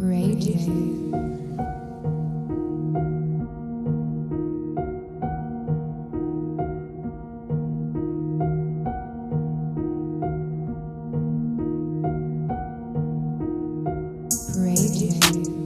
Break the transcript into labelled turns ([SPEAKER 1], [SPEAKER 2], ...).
[SPEAKER 1] Radio. Radio.